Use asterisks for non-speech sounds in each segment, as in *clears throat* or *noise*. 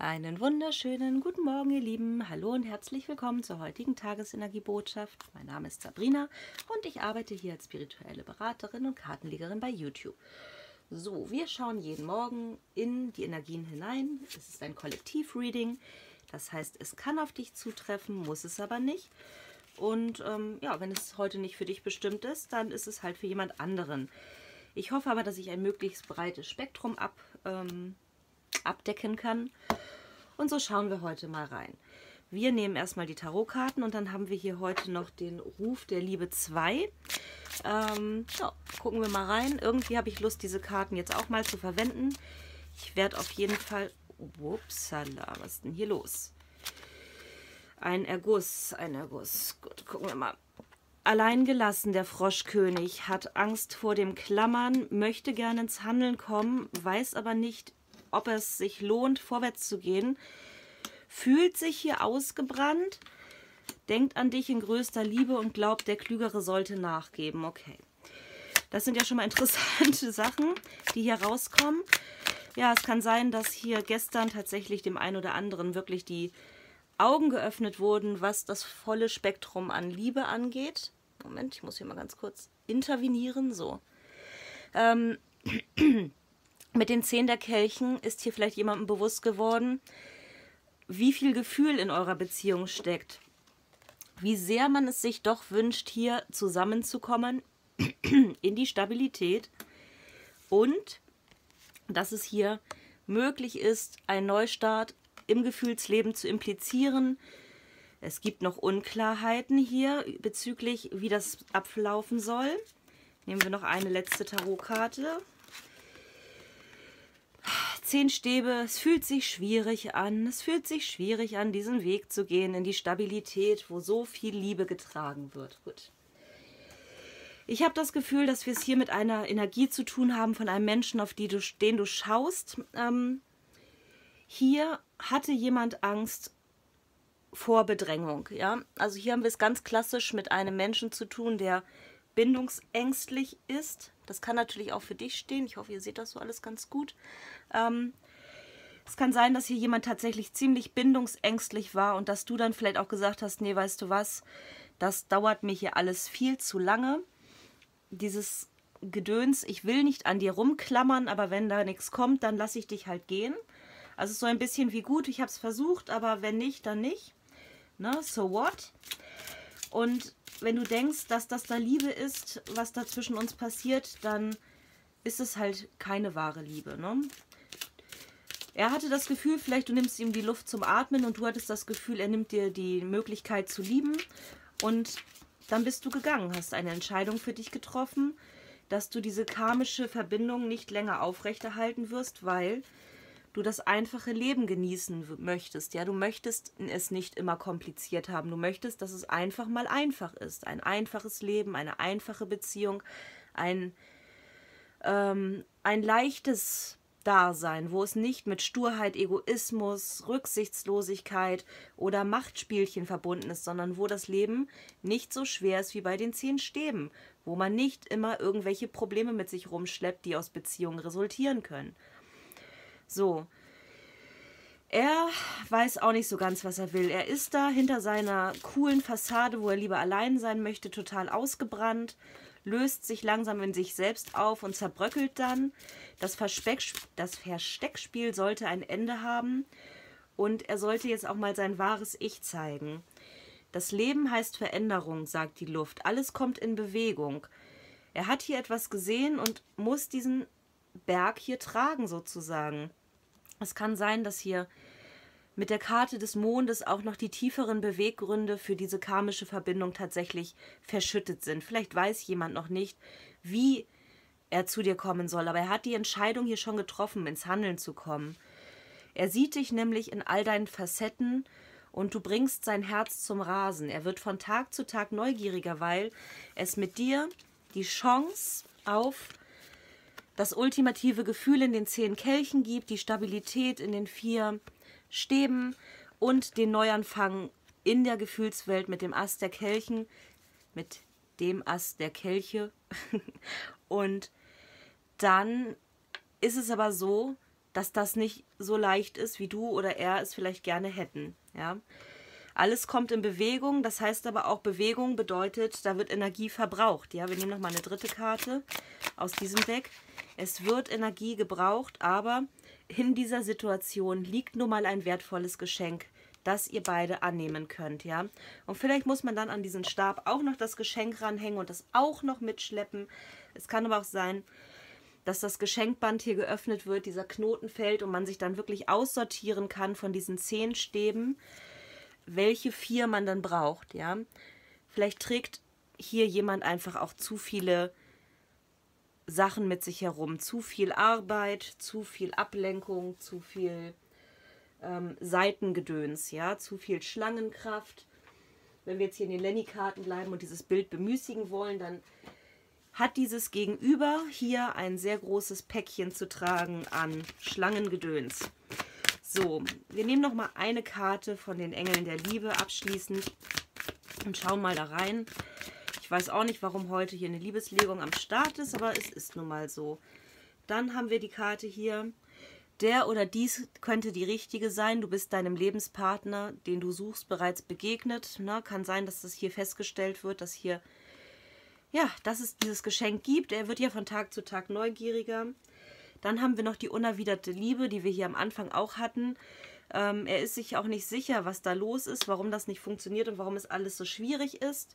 Einen wunderschönen guten Morgen, ihr Lieben. Hallo und herzlich willkommen zur heutigen Tagesenergiebotschaft. Mein Name ist Sabrina und ich arbeite hier als spirituelle Beraterin und Kartenlegerin bei YouTube. So, wir schauen jeden Morgen in die Energien hinein. Es ist ein Kollektiv-Reading. Das heißt, es kann auf dich zutreffen, muss es aber nicht. Und ähm, ja, wenn es heute nicht für dich bestimmt ist, dann ist es halt für jemand anderen. Ich hoffe aber, dass ich ein möglichst breites Spektrum ab, ähm, abdecken kann. Und so schauen wir heute mal rein. Wir nehmen erstmal die Tarotkarten und dann haben wir hier heute noch den Ruf der Liebe 2. Ähm, ja, gucken wir mal rein. Irgendwie habe ich Lust, diese Karten jetzt auch mal zu verwenden. Ich werde auf jeden Fall... Upsala, was ist denn hier los? Ein Erguss, ein Erguss. Gut, gucken wir mal. Allein gelassen, der Froschkönig hat Angst vor dem Klammern, möchte gerne ins Handeln kommen, weiß aber nicht, ob es sich lohnt, vorwärts zu gehen, fühlt sich hier ausgebrannt, denkt an dich in größter Liebe und glaubt, der Klügere sollte nachgeben. Okay. Das sind ja schon mal *laughs* interessante Sachen, die hier rauskommen. Ja, es kann sein, dass hier gestern tatsächlich dem einen oder anderen wirklich die Augen geöffnet wurden, was das volle Spektrum an Liebe angeht. Moment, ich muss hier mal ganz kurz intervenieren. So. Ähm, *clears throat* mit den Zehn der Kelchen ist hier vielleicht jemandem bewusst geworden, wie viel Gefühl in eurer Beziehung steckt. Wie sehr man es sich doch wünscht, hier zusammenzukommen *clears throat* in die Stabilität und dass es hier möglich ist, einen Neustart im Gefühlsleben zu implizieren. Es gibt noch Unklarheiten hier bezüglich, wie das ablaufen soll. Nehmen wir noch eine letzte Tarotkarte. Zehn Stäbe, es fühlt sich schwierig an. Es fühlt sich schwierig an, diesen Weg zu gehen in die Stabilität, wo so viel Liebe getragen wird. Gut. Ich habe das Gefühl, dass wir es hier mit einer Energie zu tun haben von einem Menschen, auf du, den du schaust. Ähm, hier hatte jemand Angst vor Bedrängung. Ja? Also hier haben wir es ganz klassisch mit einem Menschen zu tun, der bindungsängstlich ist. Das kann natürlich auch für dich stehen. Ich hoffe, ihr seht das so alles ganz gut. Ähm, es kann sein, dass hier jemand tatsächlich ziemlich bindungsängstlich war und dass du dann vielleicht auch gesagt hast, nee, weißt du was, das dauert mir hier alles viel zu lange. Dieses Gedöns, ich will nicht an dir rumklammern, aber wenn da nichts kommt, dann lasse ich dich halt gehen. Also so ein bisschen wie gut, ich habe es versucht, aber wenn nicht, dann nicht. Ne? So what? Und wenn du denkst, dass das da Liebe ist, was da zwischen uns passiert, dann ist es halt keine wahre Liebe. Ne? Er hatte das Gefühl, vielleicht du nimmst ihm die Luft zum Atmen und du hattest das Gefühl, er nimmt dir die Möglichkeit zu lieben. Und dann bist du gegangen, hast eine Entscheidung für dich getroffen, dass du diese karmische Verbindung nicht länger aufrechterhalten wirst, weil du das einfache Leben genießen möchtest. Ja, du möchtest es nicht immer kompliziert haben. Du möchtest, dass es einfach mal einfach ist. Ein einfaches Leben, eine einfache Beziehung, ein, ähm, ein leichtes Dasein, wo es nicht mit Sturheit, Egoismus, Rücksichtslosigkeit oder Machtspielchen verbunden ist, sondern wo das Leben nicht so schwer ist wie bei den zehn Stäben, wo man nicht immer irgendwelche Probleme mit sich rumschleppt, die aus Beziehungen resultieren können. So. Er weiß auch nicht so ganz, was er will. Er ist da hinter seiner coolen Fassade, wo er lieber allein sein möchte, total ausgebrannt, löst sich langsam in sich selbst auf und zerbröckelt dann. Das, Verspeck, das Versteckspiel sollte ein Ende haben und er sollte jetzt auch mal sein wahres Ich zeigen. Das Leben heißt Veränderung, sagt die Luft. Alles kommt in Bewegung. Er hat hier etwas gesehen und muss diesen Berg hier tragen sozusagen. Es kann sein, dass hier mit der Karte des Mondes auch noch die tieferen Beweggründe für diese karmische Verbindung tatsächlich verschüttet sind. Vielleicht weiß jemand noch nicht, wie er zu dir kommen soll, aber er hat die Entscheidung hier schon getroffen, ins Handeln zu kommen. Er sieht dich nämlich in all deinen Facetten und du bringst sein Herz zum Rasen. Er wird von Tag zu Tag neugieriger, weil es mit dir die Chance auf das ultimative Gefühl in den zehn Kelchen gibt, die Stabilität in den vier Stäben und den Neuanfang in der Gefühlswelt mit dem Ast der Kelchen, mit dem Ast der Kelche. *laughs* und dann ist es aber so, dass das nicht so leicht ist, wie du oder er es vielleicht gerne hätten. Ja. Alles kommt in Bewegung, das heißt aber auch, Bewegung bedeutet, da wird Energie verbraucht. Ja, wir nehmen nochmal eine dritte Karte aus diesem Deck. Es wird Energie gebraucht, aber in dieser Situation liegt nun mal ein wertvolles Geschenk, das ihr beide annehmen könnt, ja. Und vielleicht muss man dann an diesen Stab auch noch das Geschenk ranhängen und das auch noch mitschleppen. Es kann aber auch sein, dass das Geschenkband hier geöffnet wird, dieser Knoten fällt und man sich dann wirklich aussortieren kann von diesen zehn Stäben, welche vier man dann braucht, ja. Vielleicht trägt hier jemand einfach auch zu viele Sachen mit sich herum. Zu viel Arbeit, zu viel Ablenkung, zu viel ähm, Seitengedöns, ja, zu viel Schlangenkraft. Wenn wir jetzt hier in den Lenny-Karten bleiben und dieses Bild bemüßigen wollen, dann hat dieses Gegenüber hier ein sehr großes Päckchen zu tragen an Schlangengedöns. So, wir nehmen noch mal eine Karte von den Engeln der Liebe abschließend und schauen mal da rein. Ich weiß auch nicht, warum heute hier eine Liebeslegung am Start ist, aber es ist nun mal so. Dann haben wir die Karte hier. Der oder dies könnte die richtige sein. Du bist deinem Lebenspartner, den du suchst, bereits begegnet. Na, kann sein, dass das hier festgestellt wird, dass hier, ja, dass es dieses Geschenk gibt. Er wird ja von Tag zu Tag neugieriger. Dann haben wir noch die unerwiderte Liebe, die wir hier am Anfang auch hatten. Ähm, er ist sich auch nicht sicher, was da los ist, warum das nicht funktioniert und warum es alles so schwierig ist.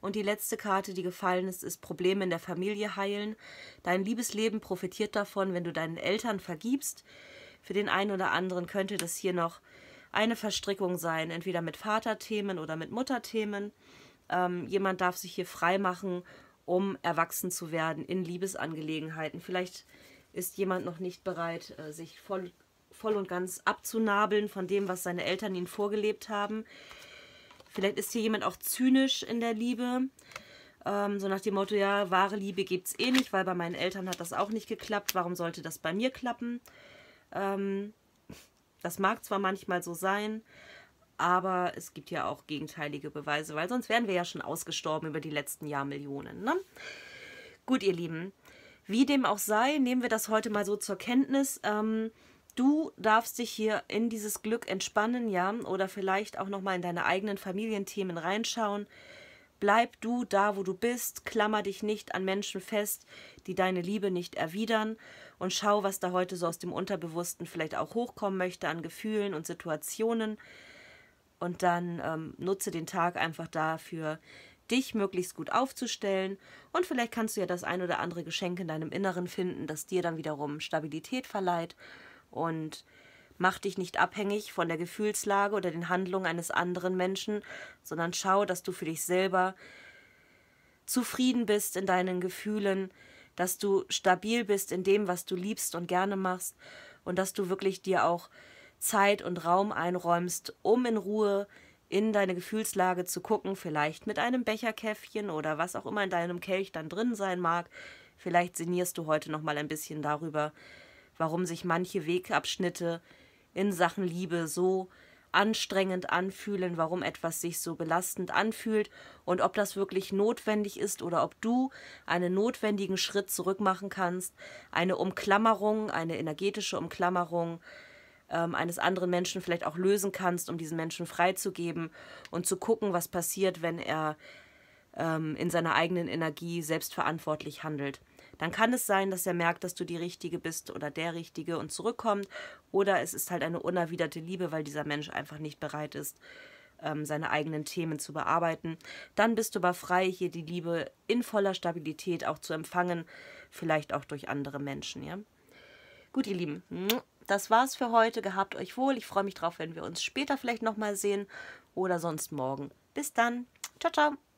Und die letzte Karte, die gefallen ist, ist Probleme in der Familie heilen. Dein Liebesleben profitiert davon, wenn du deinen Eltern vergibst. Für den einen oder anderen könnte das hier noch eine Verstrickung sein, entweder mit Vaterthemen oder mit Mutterthemen. Ähm, jemand darf sich hier frei machen, um erwachsen zu werden in Liebesangelegenheiten. Vielleicht ist jemand noch nicht bereit, äh, sich voll, voll und ganz abzunabeln von dem, was seine Eltern ihnen vorgelebt haben. Vielleicht ist hier jemand auch zynisch in der Liebe. Ähm, so nach dem Motto, ja, wahre Liebe gibt es eh nicht, weil bei meinen Eltern hat das auch nicht geklappt. Warum sollte das bei mir klappen? Ähm, das mag zwar manchmal so sein, aber es gibt ja auch gegenteilige Beweise, weil sonst wären wir ja schon ausgestorben über die letzten Jahrmillionen. Ne? Gut, ihr Lieben, wie dem auch sei, nehmen wir das heute mal so zur Kenntnis. Ähm, Du darfst dich hier in dieses Glück entspannen, ja, oder vielleicht auch nochmal in deine eigenen Familienthemen reinschauen. Bleib du da, wo du bist, klammer dich nicht an Menschen fest, die deine Liebe nicht erwidern und schau, was da heute so aus dem Unterbewussten vielleicht auch hochkommen möchte an Gefühlen und Situationen. Und dann ähm, nutze den Tag einfach dafür, dich möglichst gut aufzustellen. Und vielleicht kannst du ja das ein oder andere Geschenk in deinem Inneren finden, das dir dann wiederum Stabilität verleiht und mach dich nicht abhängig von der Gefühlslage oder den Handlungen eines anderen Menschen, sondern schau, dass du für dich selber zufrieden bist in deinen Gefühlen, dass du stabil bist in dem, was du liebst und gerne machst und dass du wirklich dir auch Zeit und Raum einräumst, um in Ruhe in deine Gefühlslage zu gucken, vielleicht mit einem Becherkäffchen oder was auch immer in deinem Kelch dann drin sein mag. Vielleicht sinnierst du heute noch mal ein bisschen darüber, warum sich manche Wegabschnitte in Sachen Liebe so anstrengend anfühlen, warum etwas sich so belastend anfühlt und ob das wirklich notwendig ist oder ob du einen notwendigen Schritt zurück machen kannst, eine Umklammerung, eine energetische Umklammerung ähm, eines anderen Menschen vielleicht auch lösen kannst, um diesen Menschen freizugeben und zu gucken, was passiert, wenn er ähm, in seiner eigenen Energie selbstverantwortlich handelt dann kann es sein, dass er merkt, dass du die Richtige bist oder der Richtige und zurückkommt. Oder es ist halt eine unerwiderte Liebe, weil dieser Mensch einfach nicht bereit ist, ähm, seine eigenen Themen zu bearbeiten. Dann bist du aber frei, hier die Liebe in voller Stabilität auch zu empfangen, vielleicht auch durch andere Menschen, ja. Gut, ihr Lieben, das war's für heute. Gehabt euch wohl. Ich freue mich drauf, wenn wir uns später vielleicht nochmal sehen oder sonst morgen. Bis dann. Ciao, ciao.